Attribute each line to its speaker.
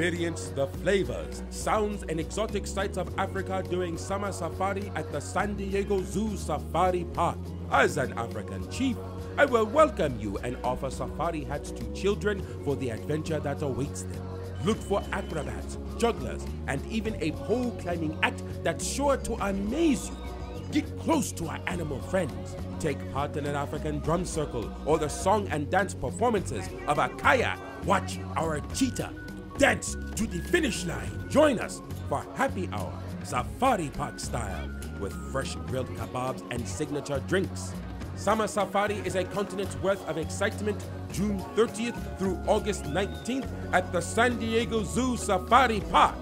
Speaker 1: Experience the flavors, sounds, and exotic sights of Africa during summer safari at the San Diego Zoo Safari Park. As an African chief, I will welcome you and offer safari hats to children for the adventure that awaits them. Look for acrobats, jugglers, and even a pole climbing act that's sure to amaze you. Get close to our animal friends. Take part in an African drum circle or the song and dance performances of a kaya. Watch our cheetah dance to the finish line. Join us for happy hour, safari park style, with fresh grilled kebabs and signature drinks. Summer Safari is a continent's worth of excitement June 30th through August 19th at the San Diego Zoo Safari Park.